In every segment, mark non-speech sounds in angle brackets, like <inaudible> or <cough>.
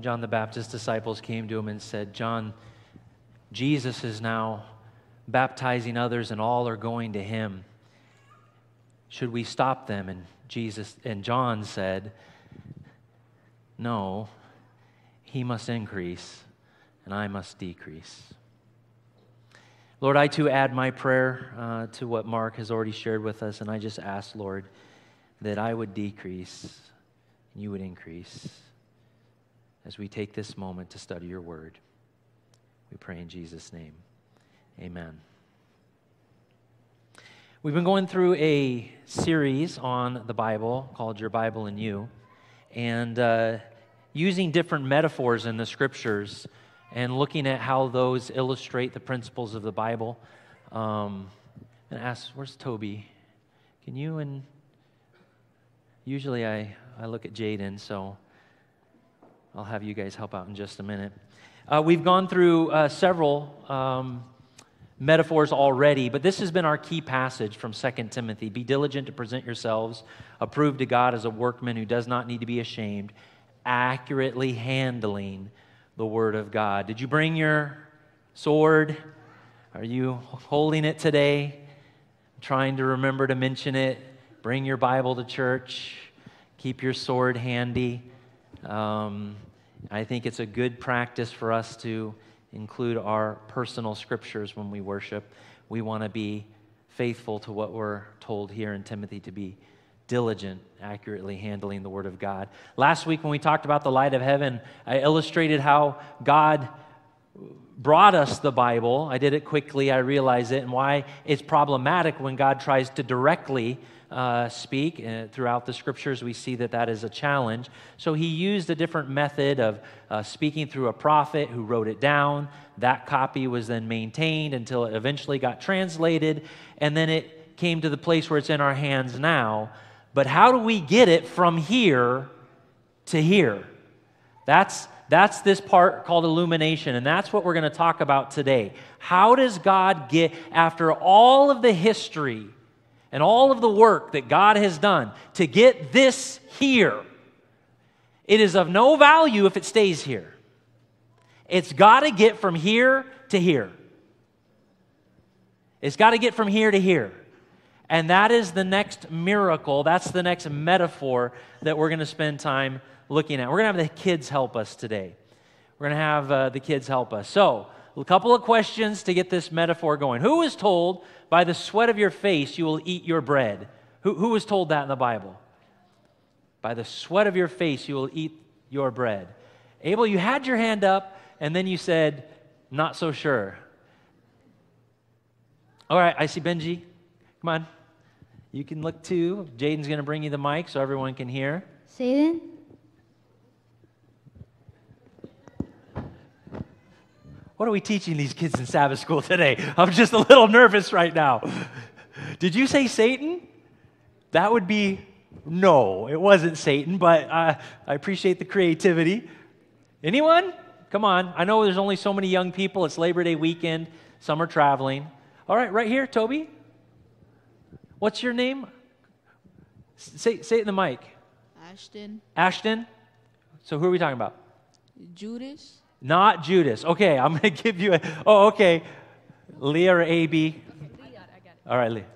John the Baptist's disciples came to him and said, John, Jesus is now baptizing others and all are going to him. Should we stop them? And Jesus and John said, No, he must increase and I must decrease. Lord, I too add my prayer uh, to what Mark has already shared with us, and I just ask, Lord, that I would decrease and you would increase as we take this moment to study your word. We pray in Jesus' name. Amen. We've been going through a series on the Bible called Your Bible and You, and uh, using different metaphors in the scriptures and looking at how those illustrate the principles of the Bible. Um, and ask, where's Toby? Can you and usually I, I look at Jaden, so I'll have you guys help out in just a minute. Uh, we've gone through uh, several um, metaphors already, but this has been our key passage from 2 Timothy. Be diligent to present yourselves approved to God as a workman who does not need to be ashamed, accurately handling the Word of God. Did you bring your sword? Are you holding it today? Trying to remember to mention it? Bring your Bible to church. Keep your sword handy. Um, I think it's a good practice for us to include our personal scriptures when we worship. We want to be faithful to what we're told here in Timothy to be diligent, accurately handling the Word of God. Last week, when we talked about the light of heaven, I illustrated how God brought us the Bible. I did it quickly, I realize it, and why it's problematic when God tries to directly uh, speak. Uh, throughout the scriptures, we see that that is a challenge. So he used a different method of uh, speaking through a prophet who wrote it down. That copy was then maintained until it eventually got translated, and then it came to the place where it's in our hands now. But how do we get it from here to here? That's, that's this part called illumination, and that's what we're going to talk about today. How does God get, after all of the history and all of the work that God has done to get this here, it is of no value if it stays here. It's got to get from here to here. It's got to get from here to here. And that is the next miracle. That's the next metaphor that we're going to spend time looking at. We're going to have the kids help us today. We're going to have uh, the kids help us. So, a couple of questions to get this metaphor going. Who was told, by the sweat of your face you will eat your bread? Who, who was told that in the Bible? By the sweat of your face you will eat your bread. Abel, you had your hand up, and then you said, not so sure. All right, I see Benji. Come on. You can look too. Jaden's going to bring you the mic so everyone can hear. Satan? What are we teaching these kids in Sabbath school today? <laughs> I'm just a little nervous right now. <laughs> Did you say Satan? That would be no, it wasn't Satan, but uh, I appreciate the creativity. Anyone? Come on. I know there's only so many young people. It's Labor Day weekend. Some are traveling. All right, right here, Toby. What's your name? Say, say it in the mic. Ashton. Ashton? So who are we talking about? Judas. Not Judas. Okay, I'm going <laughs> to give you a. Oh, okay. Leah or AB? All right, Leah.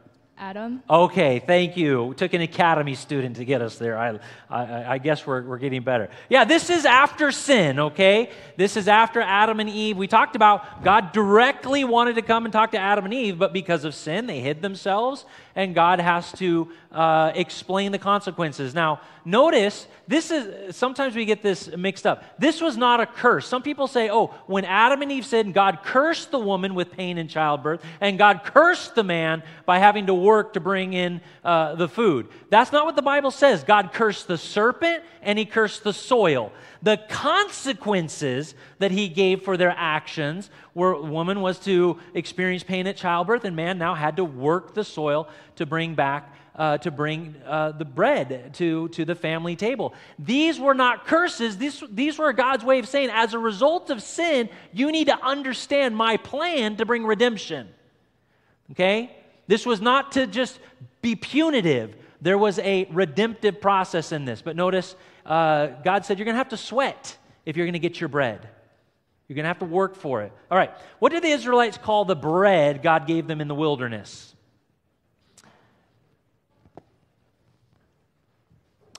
Adam. Okay, thank you. We took an academy student to get us there. I, I, I, guess we're, we're getting better. Yeah, this is after sin, okay? This is after Adam and Eve. We talked about God directly wanted to come and talk to Adam and Eve, but because of sin, they hid themselves, and God has to uh, explain the consequences. Now, notice this is sometimes we get this mixed up. This was not a curse. Some people say, oh, when Adam and Eve sinned, God cursed the woman with pain in childbirth, and God cursed the man by having to work to bring in uh, the food. That's not what the Bible says. God cursed the serpent and he cursed the soil. The consequences that he gave for their actions were woman was to experience pain at childbirth, and man now had to work the soil to bring back uh, to bring uh, the bread to, to the family table. These were not curses. These, these were God's way of saying, as a result of sin, you need to understand my plan to bring redemption. Okay? This was not to just be punitive, there was a redemptive process in this. But notice, uh, God said, You're going to have to sweat. if you're going to get your bread. You're going to have to work for it. All right, what did the Israelites call the bread God gave them in the wilderness?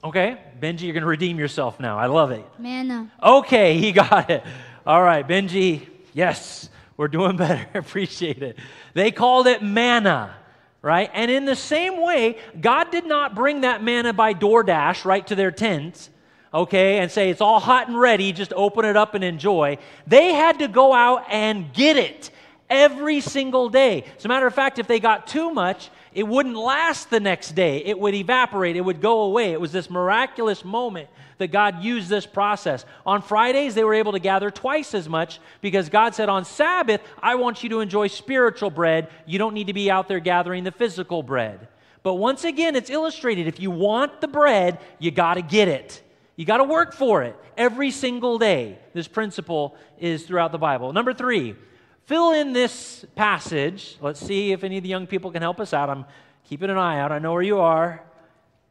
Okay, Benji, you're going to redeem yourself now. I love it. Manna. Okay, he got it. All right, Benji, yes, we're doing <laughs> better. Appreciate it. They called it manna, right? And in the same way, God did not bring that manna by DoorDash right to their tents, okay, and say it's all hot and ready, just open it up and enjoy. They had to go out and get it every single day. As a matter of fact, if they got too much, it wouldn't last the next day. It would evaporate, it would go away. It was this miraculous moment that God used this process. On Fridays, they were able to gather twice as much because God said, On Sabbath, I want you to enjoy spiritual bread. You don't need to be out there gathering the physical bread. But once again, it's illustrated if you want the bread, you got to get it. You got to work for it every single day. This principle is throughout the Bible. Number three, fill in this passage. Let's see if any of the young people can help us out. I'm keeping an eye out. I know where you are.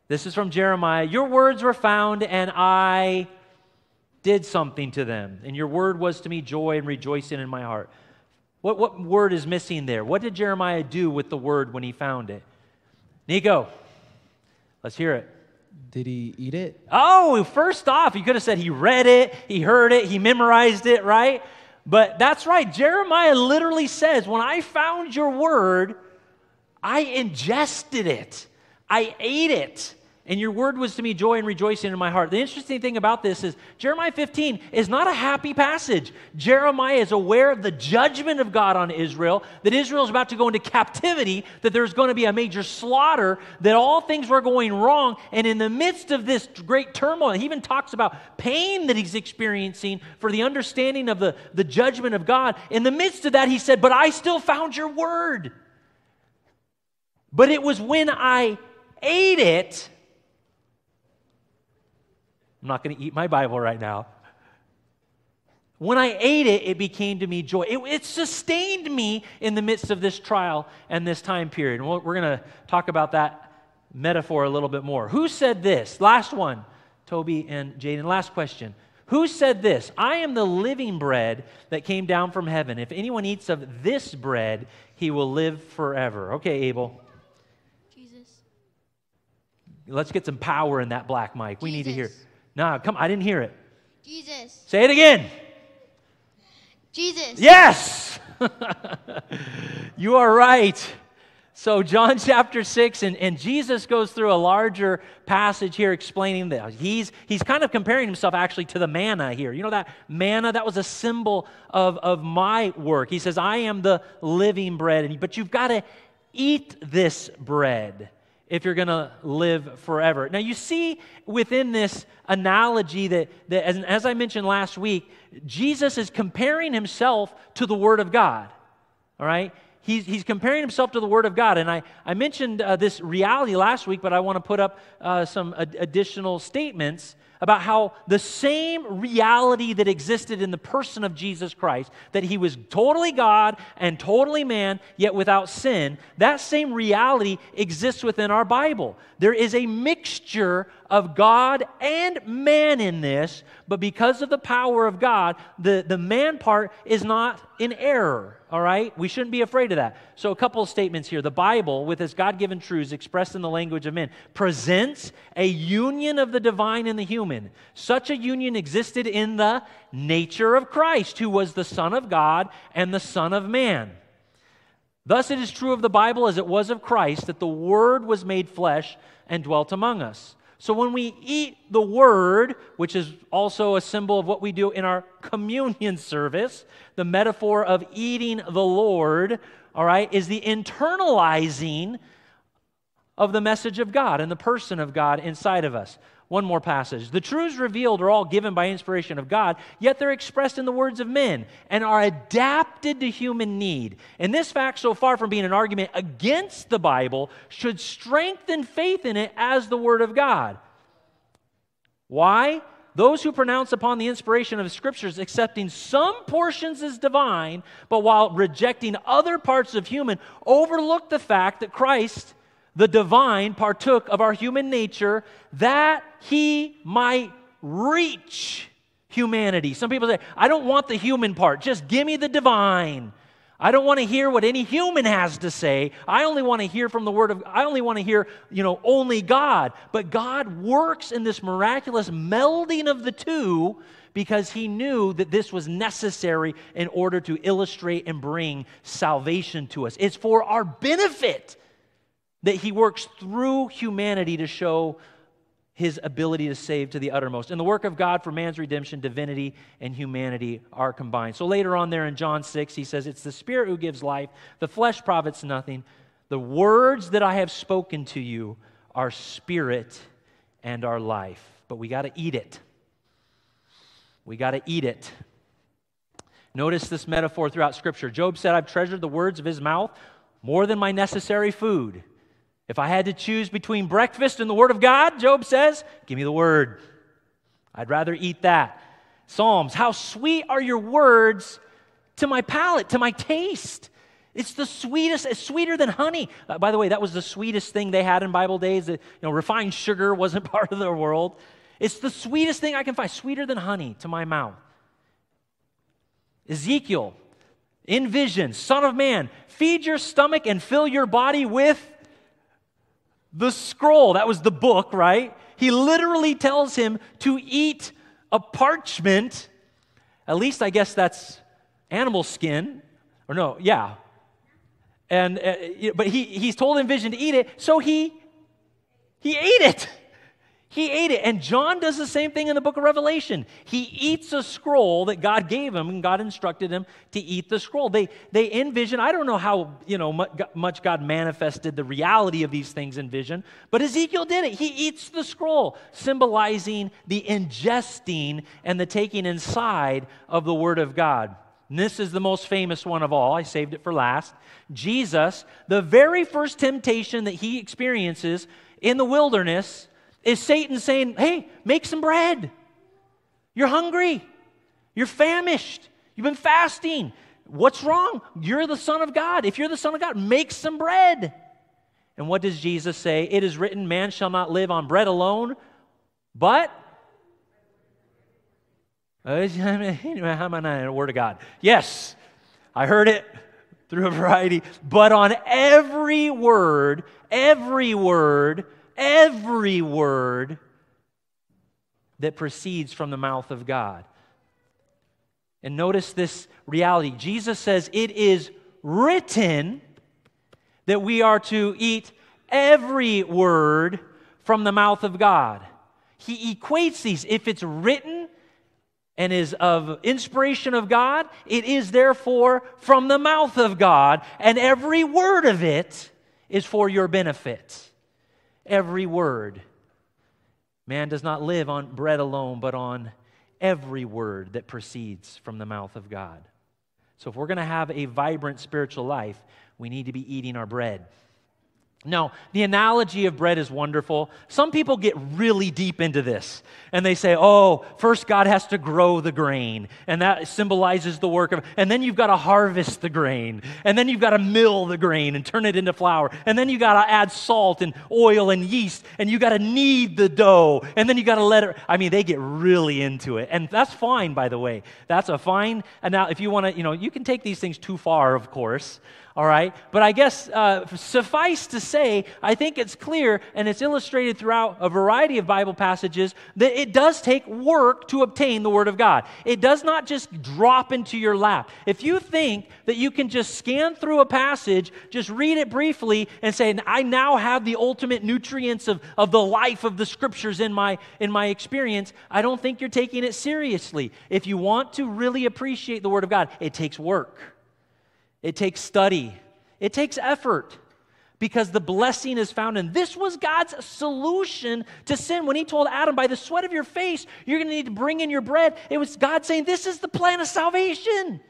This is from Jeremiah. Your words were found, and I did something to them. And your word was to me joy and rejoicing in my heart. What, what word is missing there? What did Jeremiah do with the word when he found it? Nico, let's hear it. Did he eat it? Oh, first off, you could have said he read it, he heard it, he memorized it, right? But that's right. Jeremiah literally says, When I found your word, I ingested it, I ate it. And your word was to me joy and rejoicing in my heart. The interesting thing about this is Jeremiah 15 is not a happy passage. Jeremiah is aware of the judgment of God on Israel, that Israel is about to go into captivity, that there's going to be a major slaughter, that all things were going wrong. And in the midst of this great turmoil, he even talks about pain that he's experiencing for the understanding of the, the judgment of God. In the midst of that, he said, But I still found your word. But it was when I ate it I'm not going to eat my Bible right now. When I ate it, it became to me joy. It, it sustained me in the midst of this trial and this time period. And we're going to talk about that metaphor a little bit more. Who said this? Last one, Toby and Jaden. Last question. Who said this? I am the living bread that came down from heaven. If anyone eats of this bread, he will live forever. Okay, Abel. Jesus. Let's get some power in that black mic. We need to hear. No, come, I didn't hear it. Jesus. Say it again. Jesus. Yes! <laughs> you are right. So, John <laughs> chapter 6, and, and Jesus goes through a larger passage here explaining that. He's, he's kind of comparing himself actually to the manna here. You know that manna? That was a symbol of, of my work. He says, I am the living bread, but you've got to eat this bread if you're going to live forever. Now, you see within this analogy that, that as, as I mentioned last week, Jesus is comparing himself to the Word of God. All right? He's, he's comparing himself to the Word of God. And I, I mentioned uh, this reality last week, but I want to put up uh, some ad- additional statements about how the same reality that existed in the person of Jesus Christ, that he was totally God and totally man, yet without sin, that same reality exists within our Bible. There is a mixture of God and man in this, but because of the power of God, the, the man part is not in error, all right? We shouldn't be afraid of that. So, a couple of statements here. The Bible, with its God given truths expressed in the language of men, presents a union of the divine and the human. Such a union existed in the nature of Christ, who was the Son of God and the Son of man. Thus, it is true of the Bible as it was of Christ that the Word was made flesh and dwelt among us. So, when we eat the Word, which is also a symbol of what we do in our communion service, the metaphor of eating the Lord, all right, is the internalizing of the message of God and the person of God inside of us. One more passage. The truths revealed are all given by inspiration of God, yet they're expressed in the words of men and are adapted to human need. And this fact, so far from being an argument against the Bible, should strengthen faith in it as the Word of God. Why? Those who pronounce upon the inspiration of Scriptures, accepting some portions as divine, but while rejecting other parts of human, overlook the fact that Christ the divine partook of our human nature that he might reach humanity. Some people say, I don't want the human part, just give me the divine. I don't want to hear what any human has to say. I only want to hear from the word of I only want to hear, you know, only God. But God works in this miraculous melding of the two because he knew that this was necessary in order to illustrate and bring salvation to us. It's for our benefit that he works through humanity to show his ability to save to the uttermost. And the work of God for man's redemption, divinity and humanity are combined. So later on there in John 6, he says, It's the Spirit who gives life, the flesh profits nothing. The words that I have spoken to you are spirit and are life. But we got to eat it. We got to eat it. Notice this metaphor throughout Scripture. Job said, I've treasured the words of his mouth more than my necessary food. If I had to choose between breakfast and the Word of God, Job says, give me the Word. I'd rather eat that. Psalms, how sweet are your words to my palate, to my taste. It's the sweetest, it's sweeter than honey. Uh, by the way, that was the sweetest thing they had in Bible days. That, you know, refined sugar <laughs> wasn't part of their world. It's the sweetest thing I can find, sweeter than honey to my mouth. Ezekiel, in vision, Son of Man, feed your stomach and fill your body with the scroll. That was the book, right? He literally tells him to eat a parchment. At least I guess that's animal skin. Or no, yeah. And uh, but he he's told in vision to eat it, so he he ate it. He ate it. And John does the same thing in the book of Revelation. He eats a scroll that God gave him, and God instructed him to eat the scroll. They, they envision, I don't know how you know, much God manifested the reality of these things in vision, but Ezekiel did it. He eats the scroll, symbolizing the ingesting and the taking inside of the Word of God. And this is the most famous one of all. I saved it for last. Jesus, the very first temptation that he experiences in the wilderness is Satan saying, Hey, make some bread. You're hungry. You're famished. You've been fasting. What's wrong? You're the Son of God. If you're the Son of God, make some bread. And what does Jesus say? It is written, Man shall not live on bread alone, but. Oh, <laughs> how am I not in the Word of God? Yes, I heard it through a variety, but on every word, every word every word that proceeds from the mouth of God. And notice this reality. Jesus says, It is written that we are to eat every word from the mouth of God. He equates these. If it's written and is of inspiration of God, it is therefore from the mouth of God, and every word of it is for your benefit every word. Man does not live on bread alone, but on every word that proceeds from the mouth of God. So, if we're going to have a vibrant spiritual life, we need to be eating our bread. Now, the analogy of bread is wonderful. Some people get really deep into this and they say, oh, first God has to grow the grain, and that symbolizes the work of, and then you've got to harvest the grain, and then you've got to mill the grain and turn it into flour, and then you've got to add salt and oil and yeast, and you've got to knead the dough, and then you've got to let it. I mean, they get really into it. And that's fine, by the way. That's a fine. And now, if you want to, you know, you can take these things too far, of course all right? But I guess uh, suffice to say, I think it's clear and it's illustrated throughout a variety of Bible passages that it does take work to obtain the Word of God. It does not just drop into your lap. If you think that you can just scan through a passage, just read it briefly, and say, I now have the ultimate nutrients of, of the life of the Scriptures in my, in my experience, I don't think you're taking it seriously. If you want to really appreciate the Word of God, it takes work. It takes study, it takes effort because the blessing is found in this was God's solution to sin. When he told Adam by the sweat of your face you're going to need to bring in your bread it was God saying this is the plan of salvation.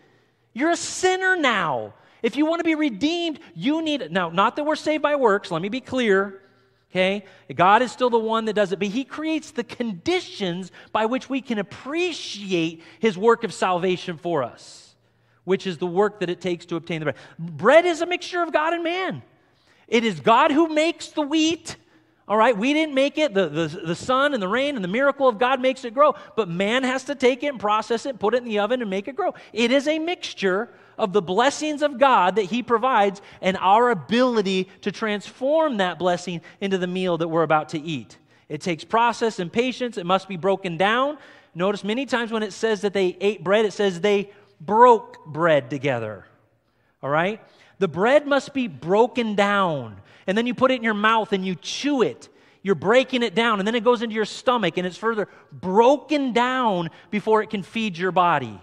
You're a sinner now. If you want to be redeemed you need it. now not that we're saved by works let me be clear okay? God is still the one that does it but he creates the conditions by which we can appreciate his work of salvation for us which is the work that it takes to obtain the bread. Bread is a mixture of God and man. It is God who makes the wheat, All right, we didn't make it. The, the, the sun and the rain and the miracle of God makes it grow. But man has to take it and process it, put it in the oven and make it grow. It is a mixture of the blessings of God that He provides and our ability to transform that blessing into the meal that we're about to eat. It takes process and patience. It must be broken down. Notice many times when it says that they ate bread, it says they broke bread together. All right? The bread must be broken down and then you put it in your mouth and you chew it. You're breaking it down, and then it goes into your stomach and it's further broken down before it can feed your body.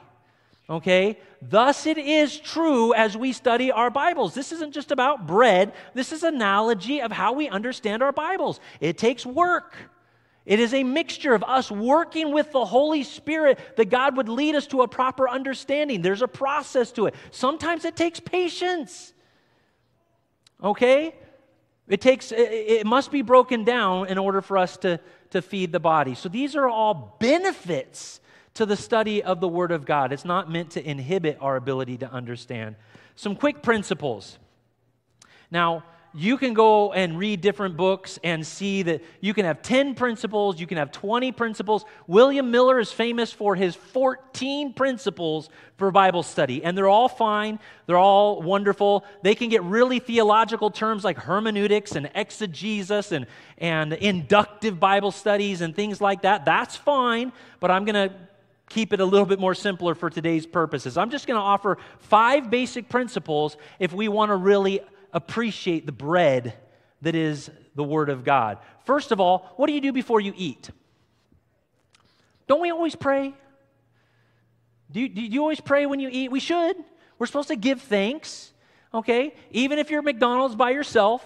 Okay? Thus it is true as we study our Bibles. This isn't just about bread, this is analogy of how we understand our Bibles. It takes work. It is a mixture of us working with the Holy Spirit that God would lead us to a proper understanding. There's a process to it. Sometimes it takes patience. Okay? It takes it must be broken down in order for us to, to feed the body. So these are all benefits to the study of the Word of God. It's not meant to inhibit our ability to understand. Some quick principles. Now, you can go and read different books and see that you can have 10 principles, you can have 20 principles. William Miller is famous for his 14 principles for Bible study, and they're all fine, they're all wonderful. They can get really theological terms like hermeneutics and exegesis and, and inductive Bible studies and things like that. That's fine, but I'm going to keep it a little bit more simpler for today's purposes. I'm just going to offer five basic principles if we want to really appreciate the bread that is the Word of God. First of all, what do you do before you eat? Don't we always pray? Do you, do you always pray when you eat? We should. We're supposed to give thanks, okay? Even if you're McDonald's by yourself,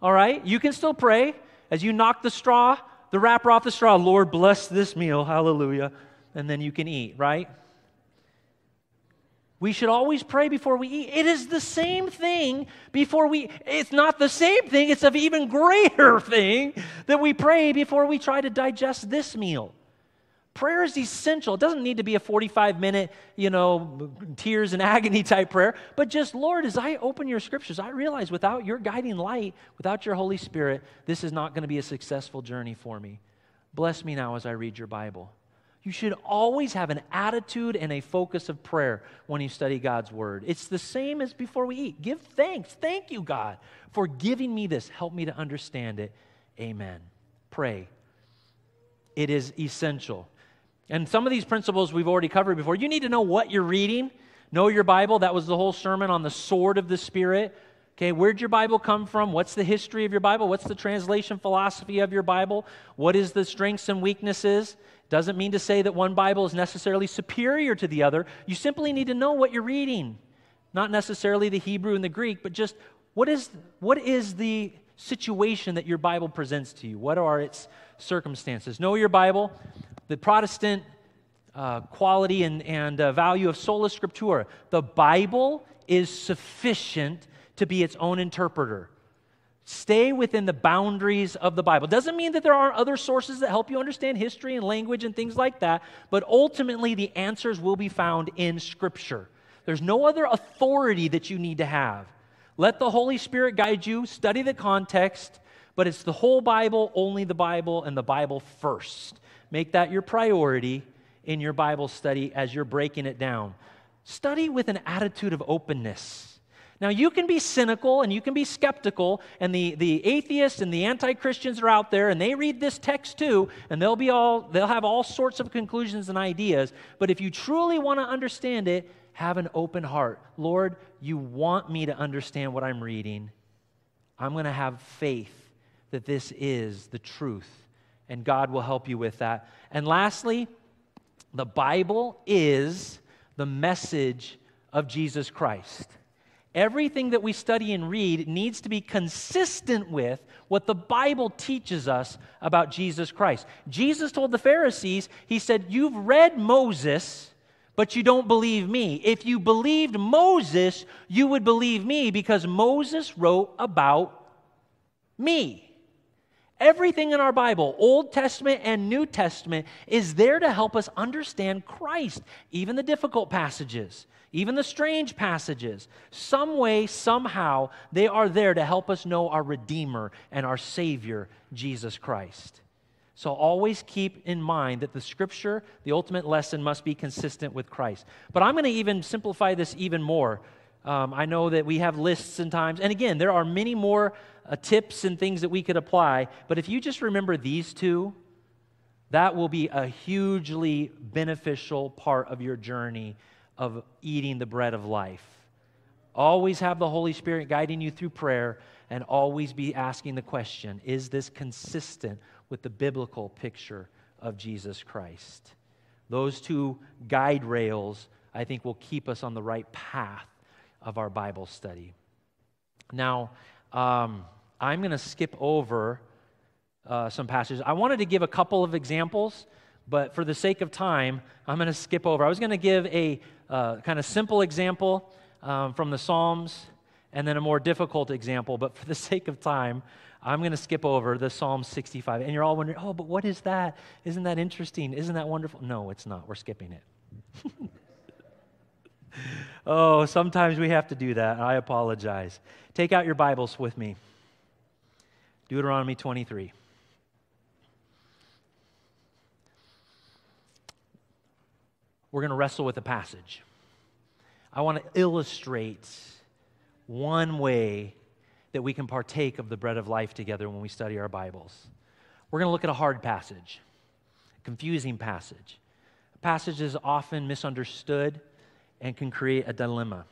all right? You can still pray as you knock the straw, the wrapper off the straw. Lord, bless this meal. Hallelujah. And then you can eat, right? We should always pray before we eat. It is the same thing before we, it's not the same thing, it's an even greater <laughs> thing that we pray before we try to digest this meal. Prayer is essential. It doesn't need to be a 45 minute, you know, tears and <laughs> agony type prayer, but just, Lord, as I open your scriptures, I realize without your guiding light, without your Holy Spirit, this is not going to be a successful journey for me. Bless me now as I read your Bible. You should always have an attitude and a focus of prayer when you study God's word. It's the same as before we eat. Give thanks. Thank you, God, for giving me this. Help me to understand it. Amen. Pray. It is essential. And some of these principles we've already covered before. You need to know what you're reading. Know your Bible. That was the whole sermon on the sword of the Spirit. Okay, where'd your Bible come from? What's the history of your Bible? What's the translation philosophy of your Bible? What is the strengths and weaknesses? Doesn't mean to say that one Bible is necessarily superior to the other. You simply need to know what you're reading. Not necessarily the Hebrew and the Greek, but just what is, what is the situation that your Bible presents to you? What are its circumstances? Know your Bible. The Protestant uh, quality and, and uh, value of sola scriptura. The Bible is sufficient to be its own interpreter. Stay within the boundaries of the Bible. Doesn't mean that there aren't other sources that help you understand history and language and things like that, but ultimately the answers will be found in Scripture. There's no other authority that you need to have. Let the Holy Spirit guide you, study the context, but it's the whole Bible, only the Bible, and the Bible first. Make that your priority in your Bible study as you're breaking it down. Study with an attitude of openness. Now, you can be cynical and you can be skeptical, and the, the atheists and the anti Christians are out there, and they read this text too, and they'll, be all, they'll have all sorts of conclusions and ideas. But if you truly want to understand it, have an open heart. Lord, you want me to understand what I'm reading. I'm going to have faith that this is the truth, and God will help you with that. And lastly, the Bible is the message of Jesus Christ. Everything that we study and read needs to be consistent with what the Bible teaches us about Jesus Christ. Jesus told the Pharisees, He said, You've read Moses, but you don't believe me. If you believed Moses, you would believe me because Moses wrote about me. Everything in our Bible, Old Testament and New Testament, is there to help us understand Christ, even the difficult passages, even the strange passages. Some way, somehow, they are there to help us know our Redeemer and our Savior, Jesus Christ. So always keep in mind that the scripture, the ultimate lesson, must be consistent with Christ. But I'm going to even simplify this even more. Um, I know that we have lists and times, and again, there are many more uh, tips and things that we could apply. But if you just remember these two, that will be a hugely beneficial part of your journey of eating the bread of life. Always have the Holy Spirit guiding you through prayer and always be asking the question is this consistent with the biblical picture of Jesus Christ? Those two guide rails, I think, will keep us on the right path of our Bible study. Now, um, I'm going to skip over uh, some passages. I wanted to give a couple of examples, but for the sake of time, I'm going to skip over. I was going to give a uh, kind of simple example um, from the Psalms and then a more difficult example, but <laughs> for the sake of time, I'm going to skip over the Psalm 65. And you're all wondering, oh, but what is that? Isn't that interesting? Isn't that wonderful? No, it's not. We're skipping it. <laughs> oh, sometimes we have to do that. I apologize. Take out your Bibles with me. Deuteronomy 23. We're going to wrestle with a passage. I want to illustrate one way that we can partake of the bread of life together when we study our Bibles. We're going to look at a hard passage, a confusing passage. A passage is often misunderstood and can create a dilemma.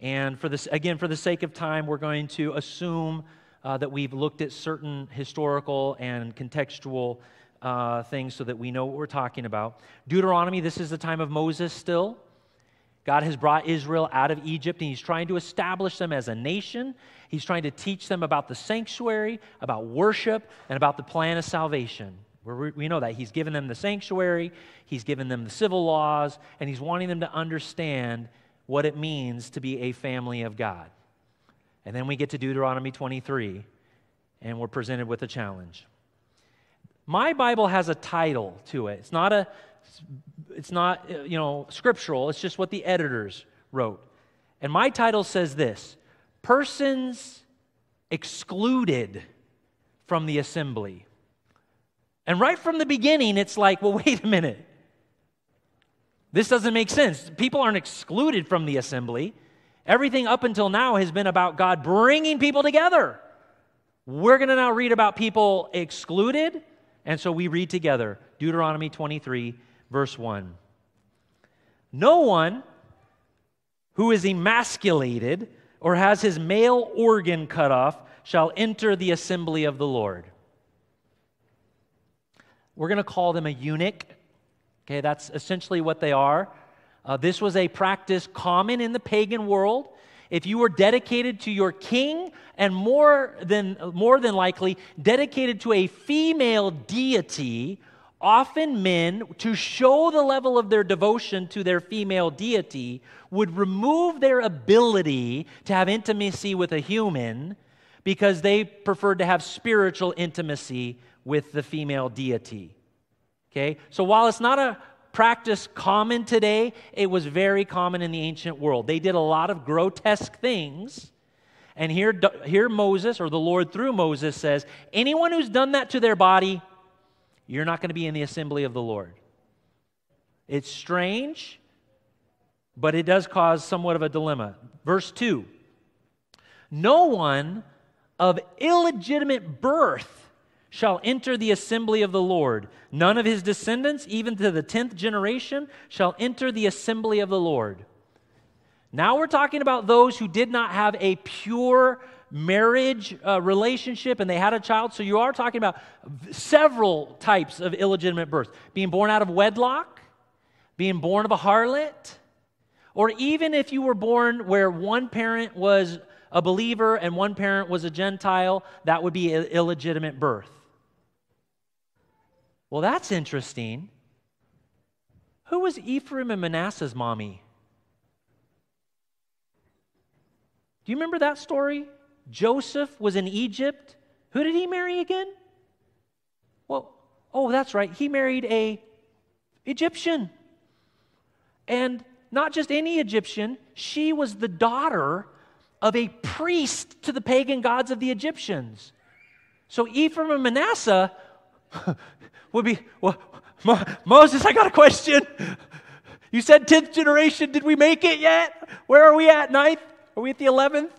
And for this, again, for the sake of time, we're going to assume uh, that we've looked at certain historical and contextual uh, things so that we know what we're talking about. Deuteronomy, this is the time of Moses still. God has brought Israel out of Egypt and he's trying to establish them as a nation. He's trying to teach them about the sanctuary, about worship, and about the plan of salvation. We know that. He's given them the sanctuary, he's given them the civil laws, and he's wanting them to understand what it means to be a family of God. And then we get to Deuteronomy 23, and we're presented with a challenge. My Bible has a title to it. It's not a it's not you know scriptural, it's just what the editors wrote. And my title says this: Persons excluded from the assembly. And right from the beginning, it's like, well, <laughs> wait a minute. This doesn't make sense. People aren't excluded from the assembly. Everything up until now has been about God bringing people together. We're going to now read about people excluded. And so we read together Deuteronomy 23, verse 1. No one who is emasculated or has his male organ cut off shall enter the assembly of the Lord. We're going to call them a eunuch Okay, that's essentially what they are. Uh, this was a practice common in the pagan world. If you were dedicated to your king, and more than, more than likely dedicated to a female deity, often men, to show the level of their devotion to their female deity, would remove their ability to have intimacy with a human because they preferred to have spiritual intimacy with the female deity. Okay? So while it's not a practice common today, it was very common in the ancient world. They did a lot of grotesque things. And here, here Moses, or the Lord through Moses, says, anyone who's done that to their body, you're not going to be in the assembly of the Lord. It's strange, but it does cause somewhat of a dilemma. Verse 2 No one of illegitimate birth shall enter the assembly of the Lord. None of his descendants, even to the tenth generation, shall enter the assembly of the Lord. Now we're talking about those who did not have a pure marriage uh, relationship and they had a child. So you are talking about several types of illegitimate birth being born out of wedlock, being born of a harlot, or even if you were born where one parent was a believer and one parent was a Gentile, that would be illegitimate birth. Well, that's interesting. Who was Ephraim and Manasseh's mommy? Do you remember that story? Joseph was in Egypt Who did he marry again? Well, oh, that's right. He married a Egyptian. And not just any Egyptian, she was the daughter of a priest to the pagan gods of the Egyptians. So Ephraim and Manasseh <laughs> would be, well, Moses, I got a question. You said 10th generation. Did we make it yet? Where are we at? Ninth? Are we at the 11th?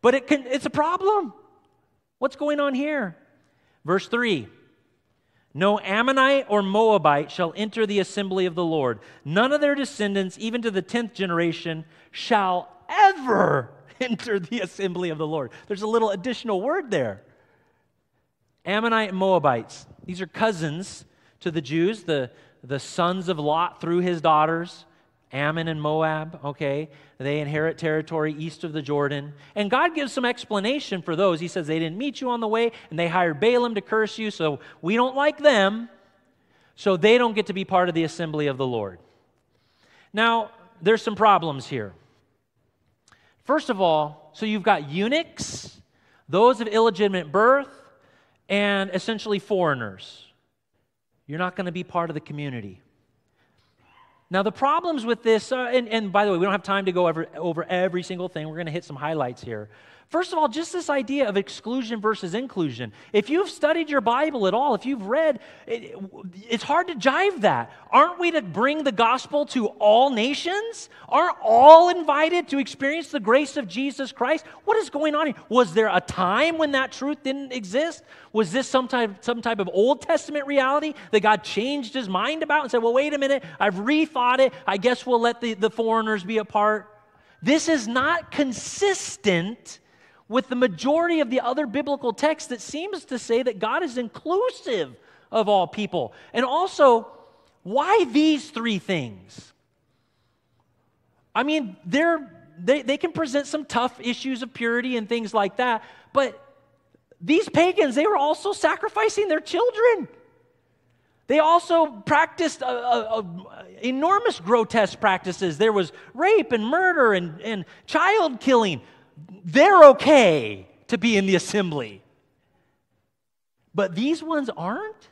But it can, it's a problem. What's going on here? Verse 3 No Ammonite or Moabite shall enter the assembly of the Lord. None of their descendants, even to the 10th generation, shall ever <laughs> enter the assembly of the Lord. There's a little additional word there. Ammonite Moabites, these are cousins to the Jews, the, the sons of Lot through his daughters. Ammon and Moab, okay? They inherit territory east of the Jordan. And God gives some explanation for those. He says they didn't meet you on the way, and they hired Balaam to curse you, so we don't like them. So they don't get to be part of the assembly of the Lord. Now, there's some problems here. First of all, so you've got eunuchs, those of illegitimate birth, and essentially foreigners. You're not going to be part of the community. Now, the problems with this, uh, and, and by the way, we don't have time to go over, over every single thing. We're going to hit some highlights here. First of all, just this idea of exclusion versus inclusion. If you've studied your Bible at all, if you've read, it, it's hard to jive that. Aren't we to bring the gospel to all nations? Aren't all invited to experience the grace of Jesus Christ? What is going on here? Was there a time when that truth didn't exist? Was this some type, some type of Old Testament reality that God changed his mind about and said, well, wait a minute, I've rethought it. I guess we'll let the, the foreigners be a part? This is not consistent with the majority of the other biblical texts that seems to say that God is inclusive of all people. And also, why these three things? I mean, they're, they, they can present some tough issues of purity and things like that, but these pagans, they were also sacrificing their children. They also practiced a, a, a enormous grotesque practices. There was rape and murder and, and child killing they're okay to be in the assembly. But these ones aren't?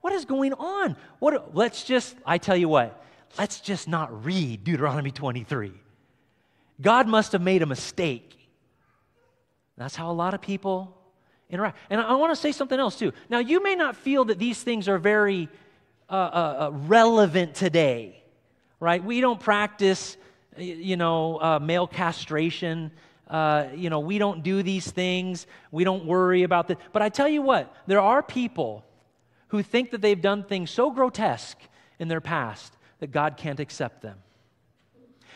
What is going on? What let's just I tell you what. Let's just not read Deuteronomy 23. God must have made a mistake. That's how a lot of people interact. And I, want to say something else too. Now, you may not feel that these things are very uh, uh, uh relevant today, right? We don't practice you know, uh, male castration. Uh, you know, we don't do these things. We don't worry about this. But I tell you what, there are people who think that they've done things so grotesque in their past that God can't accept them.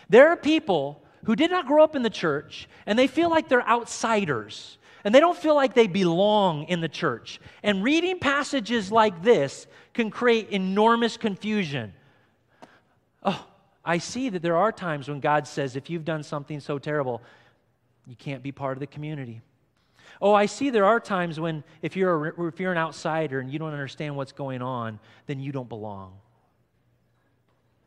There are people who did not grow up in the church and they feel like they're outsiders and they don't feel like they belong in the church. And reading passages like this can create enormous confusion. Oh, I see that there are times when God says, if you've done something so terrible, you can't be part of the community. Oh, I see there are times when if you're, a, if you're an outsider and you don't understand what's going on, then you don't belong.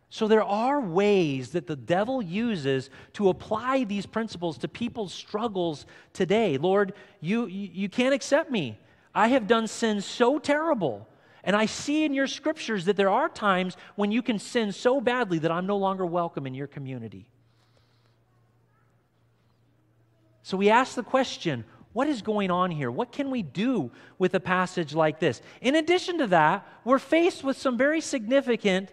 So there are ways that the devil uses to apply these principles to people's struggles today. Lord, you, you can't accept me. I have done sins so terrible and I see in your scriptures that there are times when you can sin so badly that I'm no longer welcome in your community. So we ask the question what is going on here? What can we do with a passage like this? In addition to that, we're faced with some very significant,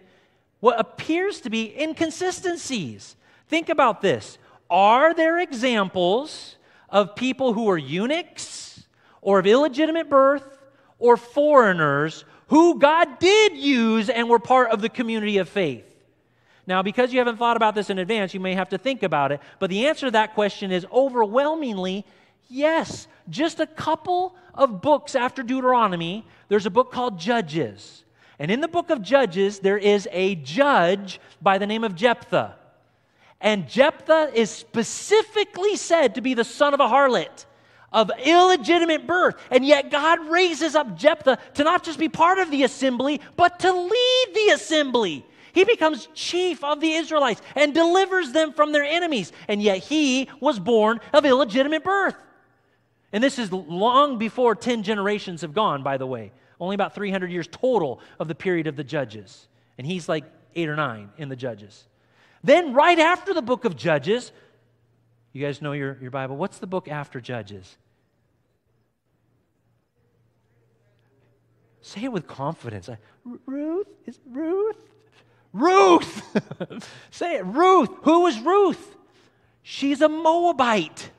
what appears to be inconsistencies. Think about this. Are there examples of people who are eunuchs or of illegitimate birth or foreigners who God did use and were part of the community of faith. Now, because you haven't thought about this in advance, you may have to think about it. But the answer to that question is overwhelmingly yes. Just a couple of books after Deuteronomy, there's a book called Judges. And in the book of Judges, there is a judge by the name of Jephthah. And Jephthah is specifically said to be the son of a harlot of illegitimate birth. And yet God raises up Jephthah to not just be part of the assembly, but to lead the assembly. He becomes chief of the Israelites and delivers them from their enemies. And yet he was born of illegitimate birth. And this is long before 10 generations have gone, by the way. Only about 300 years total of the period of the judges. And he's like eight or nine in the judges. Then, right after the book of Judges, you guys know your, your Bible. What's the book after Judges? Say it with confidence. Ruth? Is Ruth? Ruth! <laughs> Say it. Ruth. Who is Ruth? She's a Moabite.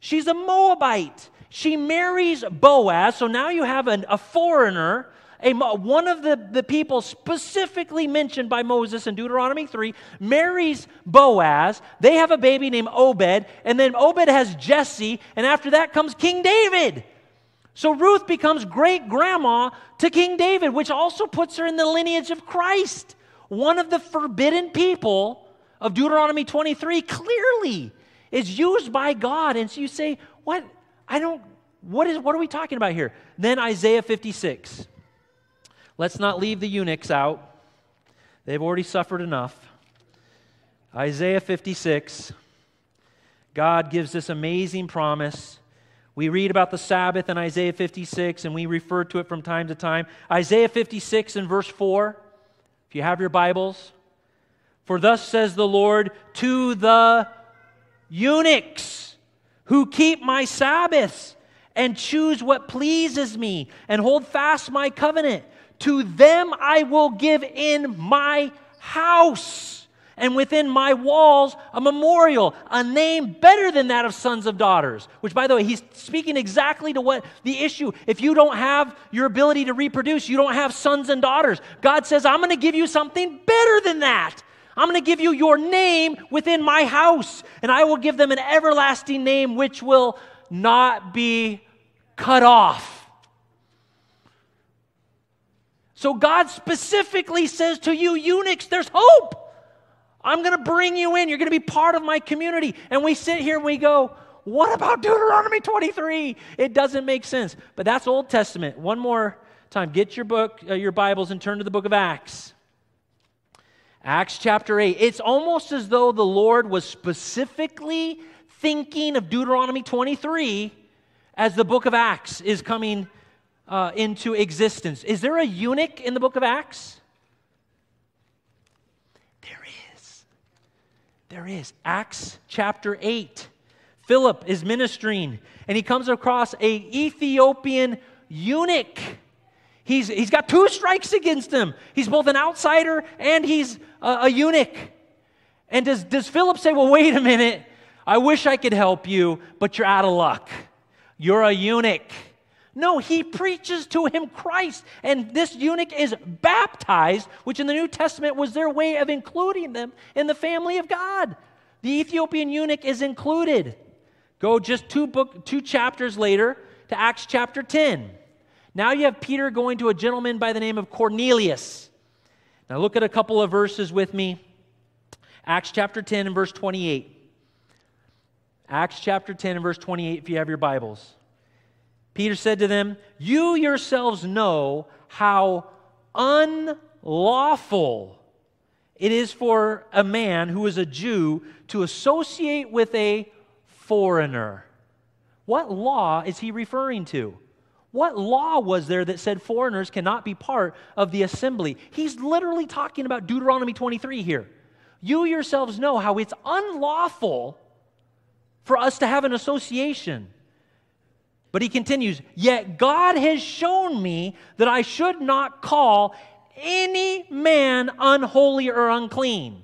She's a Moabite. She marries Boaz. So now you have an, a foreigner, a, one of the, the people specifically mentioned by Moses in Deuteronomy 3, marries Boaz. They have a baby named Obed. And then Obed has Jesse. And after that comes King David. So Ruth becomes great grandma to King David, which also puts her in the lineage of Christ. One of the forbidden people of Deuteronomy 23 clearly is used by God. And so you say, What? I don't, what, is, what are we talking about here? Then Isaiah 56. Let's not leave the eunuchs out, they've already suffered enough. Isaiah 56. God gives this amazing promise we read about the Sabbath in Isaiah 56, and we refer to it from time to time. Isaiah 56 and verse 4, if you have your Bibles. For thus says the Lord to the eunuchs who keep my Sabbaths and choose what pleases me and hold fast my covenant. To them I will give in my house and within my walls a memorial, a name better than that of sons of daughters. Which, by the way, he's speaking exactly to what the issue. If you don't have your ability to reproduce, you don't have sons and daughters. God says, I'm going to give you something better than that. I'm going to give you your name within my house, and I will give them an everlasting name which will not be cut off. So God specifically says to you, eunuchs, there's hope. I'm going to bring you in. You're going to be part of my community. And we sit here and we go, what about Deuteronomy 23? It doesn't make sense. But that's Old Testament. One more time. Get your book, uh, your Bibles, and turn to the book of Acts. Acts chapter 8. It's almost as though the Lord was specifically thinking of Deuteronomy 23 as the book of Acts is coming uh, into existence. Is there a eunuch in the book of Acts? There is. There is. Acts chapter 8. Philip is ministering, and he comes across a Ethiopian eunuch. He's, he's got two strikes against him. He's both an outsider and he's a, a eunuch. And does, does Philip say, Well, wait a minute. I wish I could help you, but you're out of luck. You're a eunuch. No, he preaches to him Christ. And this eunuch is baptized, which in the New Testament was their way of including them in the family of God. The Ethiopian eunuch is included. Go just two book two chapters later to Acts chapter 10. Now you have Peter going to a gentleman by the name of Cornelius. Now look at a couple of verses with me. Acts chapter 10 and verse 28. Acts chapter 10 and verse 28 if you have your Bibles. Peter said to them, You yourselves know how unlawful it is for a man who is a Jew to associate with a foreigner. What law is he referring to? What law was there that said foreigners cannot be part of the assembly? He's literally talking about Deuteronomy 23 here. You yourselves know how it's unlawful for us to have an association. But he continues, Yet God has shown me that I should not call any man unholy or unclean.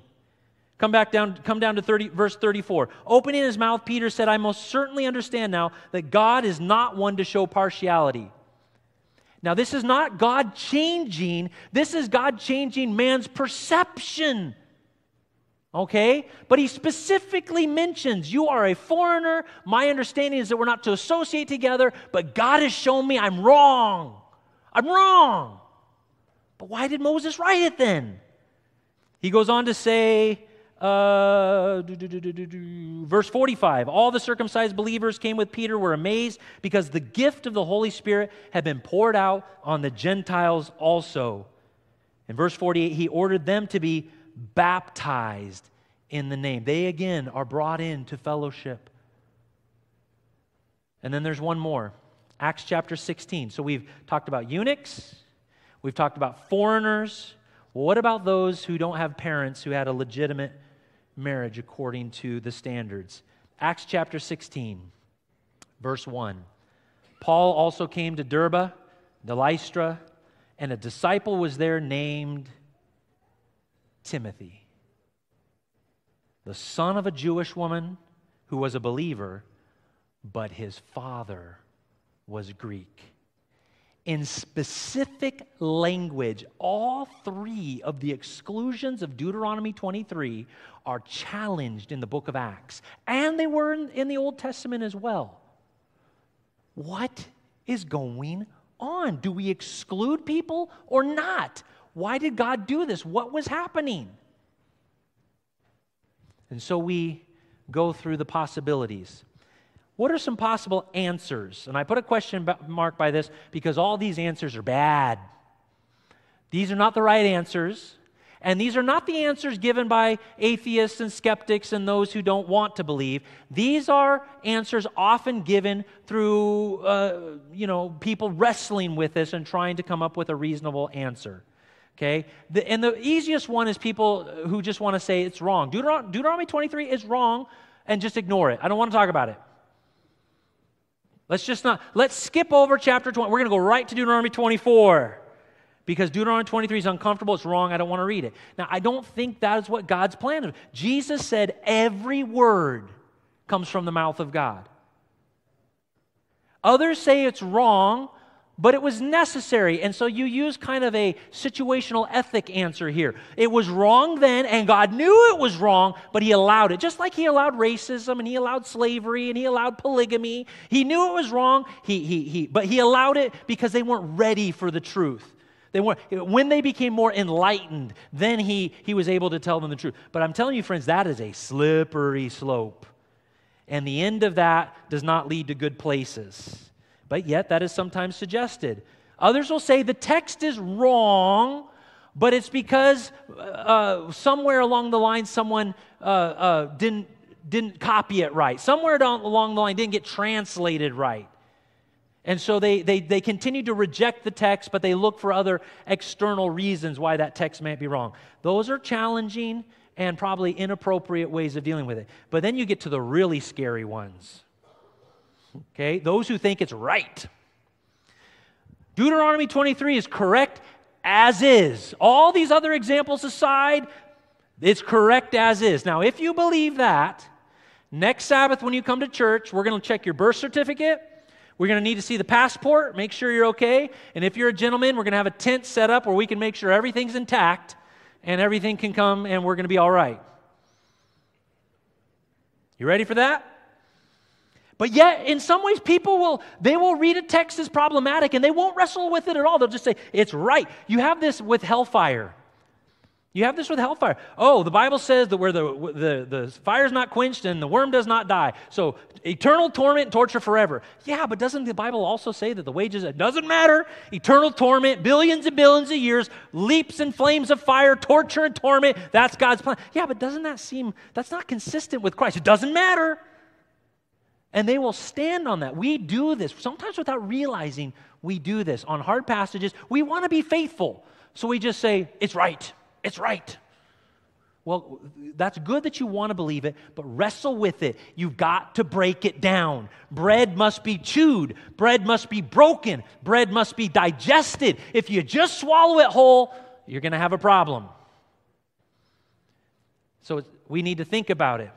Come back down, come down to 30, verse 34. Opening his mouth, Peter said, I most certainly understand now that God is not one to show partiality. Now, this is not God changing, this is God changing man's perception Okay? But he specifically mentions, You are a foreigner. My understanding is that we're not to associate together, but God has shown me I'm wrong. I'm wrong. But why did Moses write it then? He goes on to say, uh, verse 45 All the circumcised believers came with Peter were amazed because the gift of the Holy Spirit had been poured out on the Gentiles also. In verse 48, he ordered them to be baptized in the name. They again are brought into fellowship. And then there's one more Acts chapter 16. So we've talked about eunuchs, we've talked about foreigners. Well, what about those who don't have parents who had a legitimate marriage according to the standards? Acts chapter 16, verse 1. Paul also came to Derbe, the Lystra, and a disciple was there named Timothy, the son of a Jewish woman who was a believer, but his father was Greek. In specific language, all three of the exclusions of Deuteronomy 23 are challenged in the book of Acts, and they were in, in the Old Testament as well. What is going on? Do we exclude people or not? Why did God do this? What was happening? And so we go through the possibilities. What are some possible answers? And I put a question mark by this because all these answers are bad. These are not the right answers. And these are not the answers given by atheists and skeptics and those who don't want to believe. These are answers often given through, uh, you know, people wrestling with this and trying to come up with a reasonable answer. Okay? The, and the easiest one is people who just want to say it's wrong. Deuteron- Deuteronomy 23 is wrong and just ignore it. I don't want to talk about it. Let's just not, let's skip over chapter 20. We're going to go right to Deuteronomy 24 because Deuteronomy 23 is uncomfortable, it's wrong, I don't want to read it. Now, I don't think that is what God's plan is. Jesus said every word comes from the mouth of God. Others say it's wrong, but it was necessary. And so you use kind of a situational ethic answer here. It was wrong then, and God knew it was wrong, but He allowed it. Just like He allowed racism, and He allowed slavery, and He allowed polygamy. He knew it was wrong, he, he, he, but He allowed it because they weren't ready for the truth. They weren't, when they became more enlightened, then he, he was able to tell them the truth. But I'm telling you, friends, that is a slippery slope. And the end of that does not lead to good places. But yet, that is sometimes suggested. Others will say the text is wrong, but it's because uh, somewhere along the line someone uh, uh, didn't, didn't copy it right. Somewhere along the line didn't get translated right. And so they, they, they continue to reject the text, but they look for other external reasons why that text might be wrong. Those are challenging and probably inappropriate ways of dealing with it. But then you get to the really scary ones. Okay? Those who think it's right. Deuteronomy 23 is correct as is. All these other examples aside, it's correct as is. Now, if you believe that, next Sabbath when you come to church, we're going to check your birth certificate we're going to need to see the passport, make sure you're okay. And if you're a gentleman, we're going to have a tent set up where we can make sure everything's intact and everything can come and we're going to be all right. You ready for that? But yet, in some ways, people will, they will read a text as problematic and they won't wrestle with it at all. They'll just say, it's right. You have this with hellfire. You have this with hellfire. Oh, the Bible says that where the, the, the fire's not quenched and the worm does not die. So eternal torment and torture forever. Yeah, but doesn't the Bible also say that the wages, it doesn't matter, eternal torment, billions and billions of years, leaps and flames of fire, torture and torment, that's God's plan. Yeah, but doesn't that seem, that's not consistent with Christ. It doesn't matter. And they will stand on that. We do this, sometimes without realizing we do this. On hard passages, we want to be faithful. So we just say, it's right. It's right. Well, that's good that you want to believe it, but wrestle with it. You've got to break it down. Bread must be chewed, bread must be broken, bread must be digested. If you just swallow it whole, you're going to have a problem. So we need to think about it.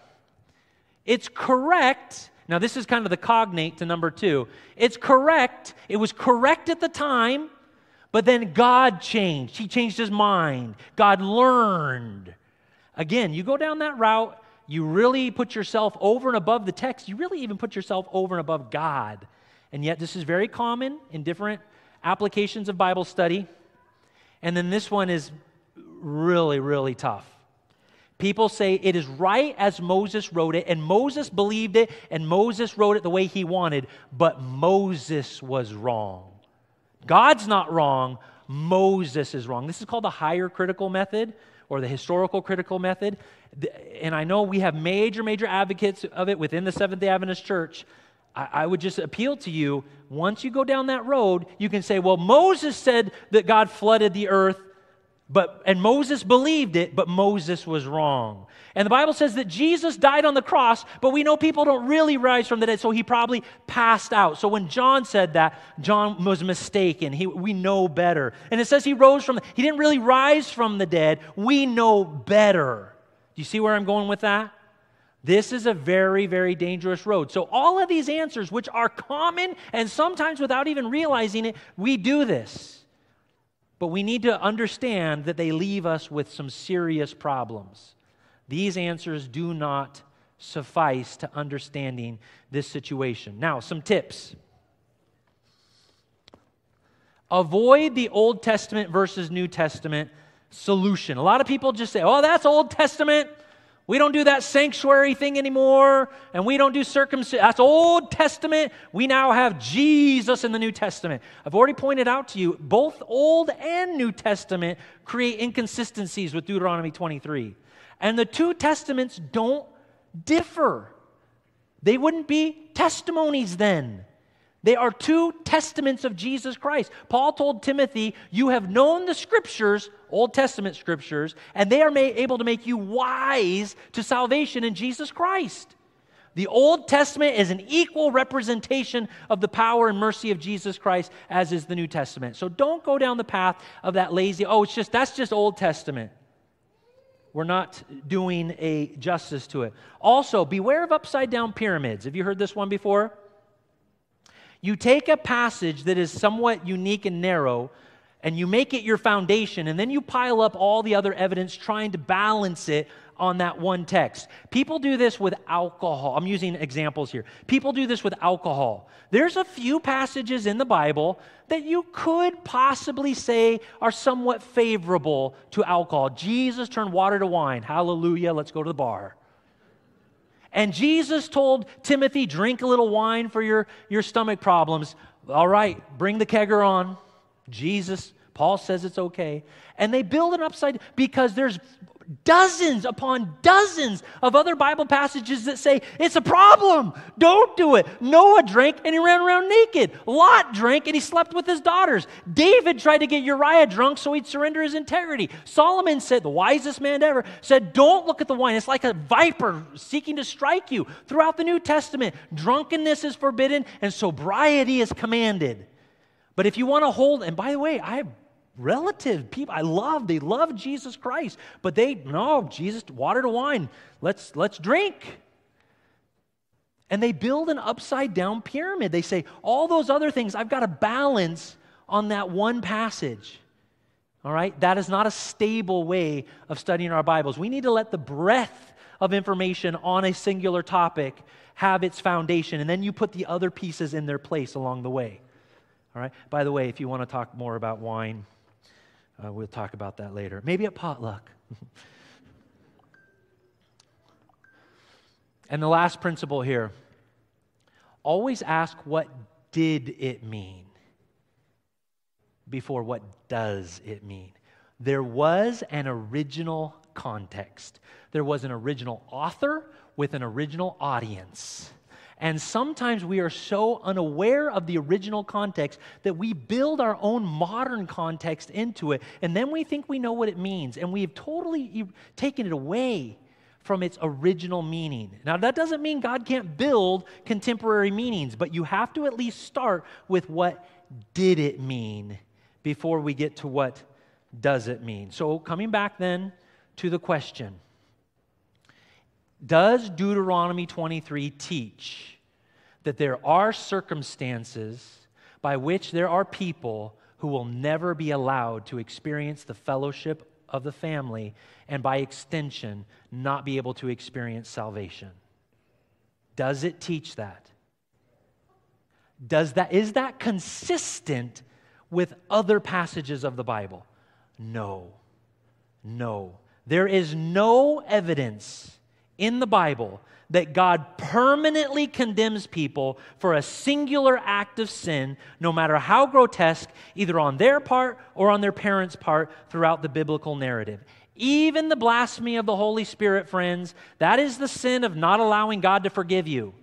It's correct. Now, this is kind of the cognate to number two. It's correct. It was correct at the time but then God changed. He changed his mind. God learned. Again, you go down that route, you really put yourself over and above the text. You really even put yourself over and above God. And yet, this is very common in different applications of Bible study. And then this one is really, really tough. People say it is right as Moses wrote it, and Moses believed it, and Moses wrote it the way he wanted, but Moses was wrong. God's not wrong, Moses is wrong. This is called the higher critical method or the historical critical method. And I know we have major, major advocates of it within the Seventh day Adventist Church. I, I would just appeal to you once you go down that road, you can say, well, Moses said that God flooded the earth, but, and Moses believed it, but Moses was wrong. And the Bible says that Jesus died on the cross, but we know people don't really rise from the dead, so he probably passed out. So when John said that, John was mistaken. He, we know better. And it says he rose from, he didn't really rise from the dead. We know better. Do you see where I'm going with that? This is a very, very dangerous road. So, all of these answers, which are common and sometimes without even realizing it, we do this. But we need to understand that they leave us with some serious problems. These answers do not suffice to understanding this situation. Now, some tips. Avoid the Old Testament versus New Testament solution. A lot of people just say, oh, that's Old Testament. We don't do that sanctuary thing anymore, and we don't do circumcision. That's Old Testament. We now have Jesus in the New Testament. I've already pointed out to you, both Old and New Testament create inconsistencies with Deuteronomy 23. And the two testaments don't differ. They wouldn't be testimonies then. They are two testaments of Jesus Christ. Paul told Timothy, You have known the scriptures, Old Testament scriptures, and they are able to make you wise to salvation in Jesus Christ. The Old Testament is an equal representation of the power and mercy of Jesus Christ, as is the New Testament. So don't go down the path of that lazy, oh, it's just, that's just Old Testament. We're not doing a justice to it. Also, beware of upside down pyramids. Have you heard this one before? You take a passage that is somewhat unique and narrow, and you make it your foundation, and then you pile up all the other evidence trying to balance it on that one text. People do this with alcohol. I'm using examples here. People do this with alcohol. There's a few passages in the Bible that you could possibly say are somewhat favorable to alcohol. Jesus turned water to wine. Hallelujah. Let's go to the bar. And Jesus told Timothy, drink a little wine for your, your stomach problems. All right, bring the kegger on. Jesus, Paul says it's okay. And they build an upside because there's dozens upon dozens of other Bible passages that say it's a problem. Don't do it. Noah drank and he ran around naked. Lot drank and he slept with his daughters. David tried to get Uriah drunk so he'd surrender his integrity. Solomon said, the wisest man ever, said, Don't look at the wine. It's like a viper seeking to strike you. Throughout the New Testament, drunkenness is forbidden and sobriety is commanded. But if you want to hold, and by the way, I relative people I love. They love Jesus Christ, but they no Jesus water to wine. Let's let's drink. And they build an upside down pyramid. They say all those other things I've got to balance on that one passage. All right? That is not a stable way of studying our Bibles. We need to let the breadth of information on a singular topic have its foundation, and then you put the other pieces in their place along the way. All right? By the way, if you want to talk more about wine, uh, we'll talk about that later. Maybe at potluck. <laughs> and the last principle here always ask what did it mean before what does it mean. There was an original context, there was an original author with an original audience. And sometimes we are so unaware of the original context that we build our own modern context into it. And then we think we know what it means. And we've totally taken it away from its original meaning. Now, that doesn't mean God can't build contemporary meanings, but you have to at least start with what did it mean before we get to what does it mean. So, coming back then to the question does Deuteronomy 23 teach that there are circumstances by which there are people who will never be allowed to experience the fellowship of the family and by extension not be able to experience salvation? Does it teach that? Does that is that consistent with other passages of the Bible? No. No. There is no evidence in the Bible that God permanently condemns people for a singular act of sin, no matter how grotesque, either on their part or on their parents' part throughout the biblical narrative. Even the blasphemy of the Holy Spirit, friends, that is the sin of not allowing God to forgive you.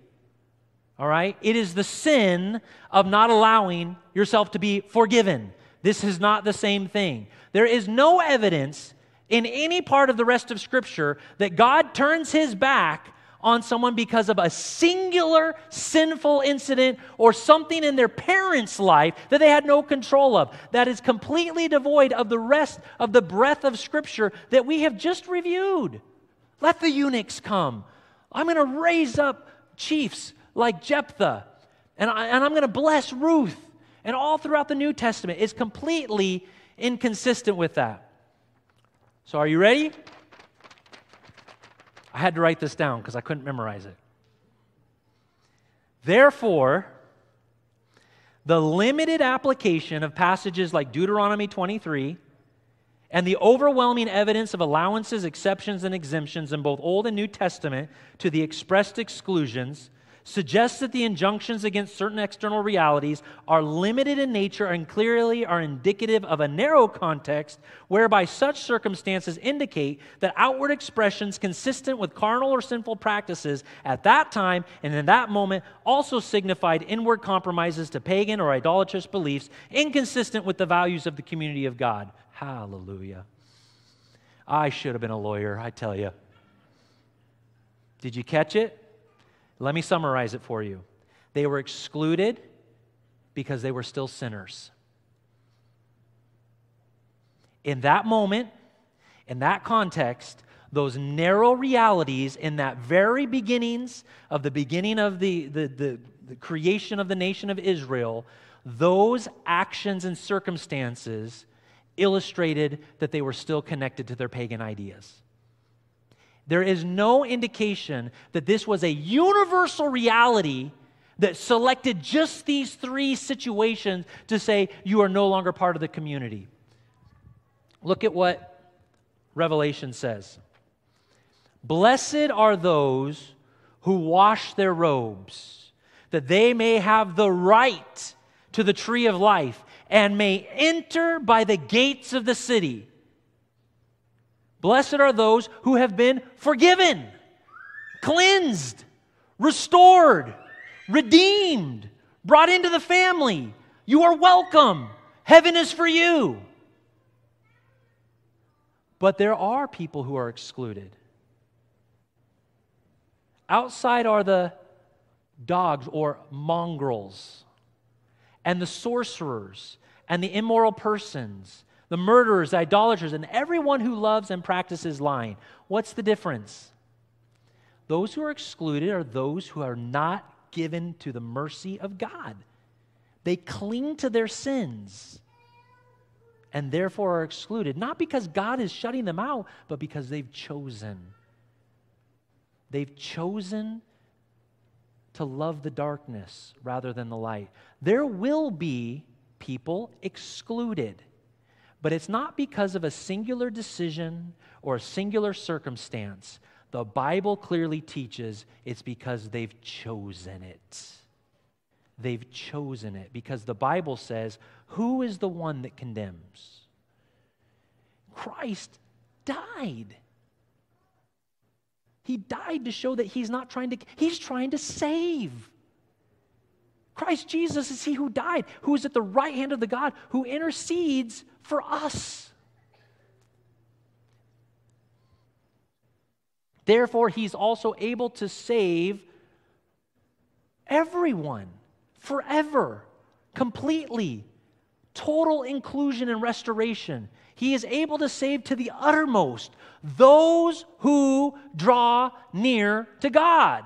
All right? It is the sin of not allowing yourself to be forgiven. This is not the same thing. There is no evidence in any part of the rest of Scripture that God turns his back on someone because of a singular sinful incident or something in their parents' life that they had no control of. That is completely devoid of the rest of the breadth of Scripture that we have just reviewed. Let the eunuchs come. I'm going to raise up chiefs like Jephthah, and, I, and I'm going to bless Ruth. And all throughout the New Testament is completely inconsistent with that. So, are you ready? I had to write this down because I couldn't memorize it. Therefore, the limited application of passages like Deuteronomy 23 and the overwhelming evidence of allowances, exceptions, and exemptions in both Old and New Testament to the expressed exclusions suggests that the injunctions against certain external realities are limited in nature and clearly are indicative of a narrow context whereby such circumstances indicate that outward expressions consistent with carnal or sinful practices at that time and in that moment also signified inward compromises to pagan or idolatrous beliefs inconsistent with the values of the community of God. Hallelujah. I should have been a lawyer, I tell you. Did you catch it? Let me summarize it for you. They were excluded because they were still sinners. In that moment, in that context, those narrow realities in that very beginnings of the beginning of the, the, the, the, creation of the nation of Israel, those actions and circumstances illustrated that they were still connected to their pagan ideas. There is no indication that this was a universal reality that selected just these three situations to say you are no longer part of the community. Look at what Revelation says Blessed are those who wash their robes, that they may have the right to the tree of life and may enter by the gates of the city. Blessed are those who have been forgiven, cleansed, restored, redeemed, brought into the family. You are welcome. Heaven is for you. But there are people who are excluded. Outside are the dogs or mongrels, and the sorcerers, and the immoral persons, the murderers, the idolaters, and everyone who loves and practices lying. What's the difference? Those who are excluded are those who are not given to the mercy of God. They cling to their sins and therefore are excluded, not because God is shutting them out, but because they've chosen. They've chosen to love the darkness rather than the light. There will be people excluded. But it's not because of a singular decision or a singular circumstance. The Bible clearly teaches it's because they've chosen it. They've chosen it because the Bible says, Who is the one that condemns? Christ died. He died to show that he's not trying to, he's trying to save. Christ Jesus is he who died, who is at the right hand of the God, who intercedes for us. Therefore, he's also able to save everyone forever, completely, total inclusion and restoration. He is able to save to the uttermost those who draw near to God.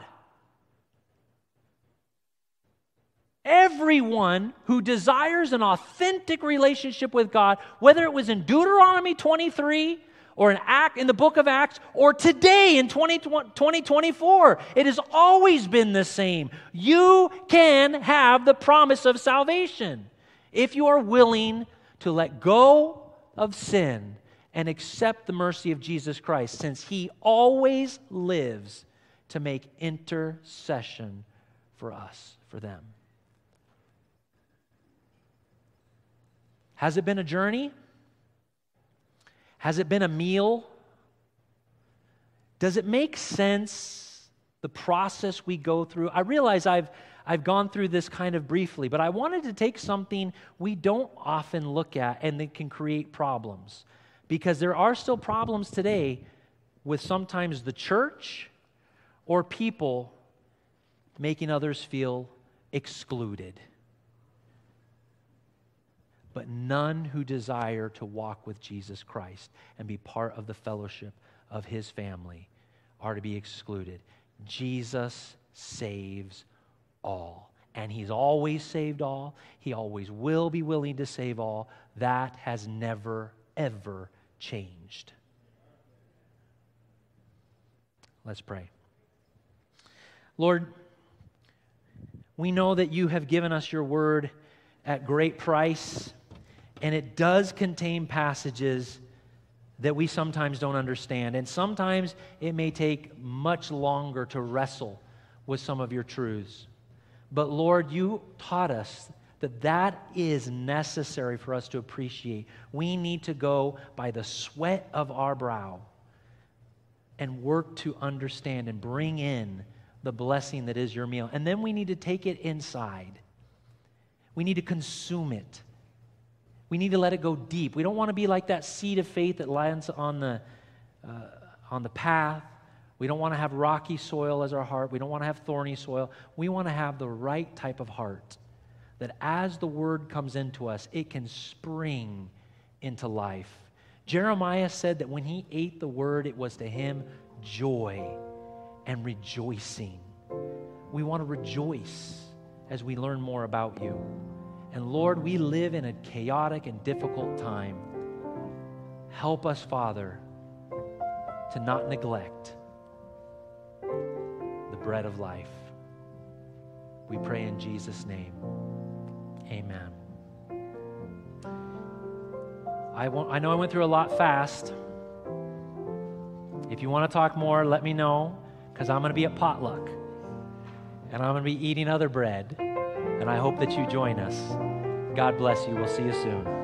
Everyone who desires an authentic relationship with God, whether it was in Deuteronomy 23 or in Act in the book of Acts or today in 2024, it has always been the same. You can have the promise of salvation if you are willing to let go of sin and accept the mercy of Jesus Christ, since he always lives to make intercession for us, for them. Has it been a journey? Has it been a meal? Does it make sense, the process we go through? I realize I've, I've gone through this kind of briefly, but I wanted to take something we don't often look at and that can create problems. Because there are still problems today with sometimes the church or people making others feel excluded. But none who desire to walk with Jesus Christ and be part of the fellowship of his family are to be excluded. Jesus saves all. And he's always saved all. He always will be willing to save all. That has never, ever changed. Let's pray. Lord, we know that you have given us your word at great price, and it does contain passages that we sometimes don't understand. And sometimes it may take much longer to wrestle with some of your truths. But Lord, you taught us that that is necessary for us to appreciate. We need to go by the sweat of our brow and work to understand and bring in the blessing that is your meal. And then we need to take it inside. We need to consume it. We need to let it go deep. We don't want to be like that seed of faith that lands on the, uh, on the path. We don't want to have rocky soil as our heart. We don't want to have thorny soil. We want to have the right type of heart that as the word comes into us, it can spring into life. Jeremiah said that when he ate the word, it was to him joy and rejoicing. We want to rejoice as we learn more about you. And Lord, we live in a chaotic and difficult time. Help us, Father, to not neglect the bread of life. We pray in Jesus' name. Amen. I, won't, I know I went through a lot fast. If you want to talk more, let me know because I'm going to be at potluck and I'm going to be eating other bread. And I hope that you join us. God bless you. We'll see you soon.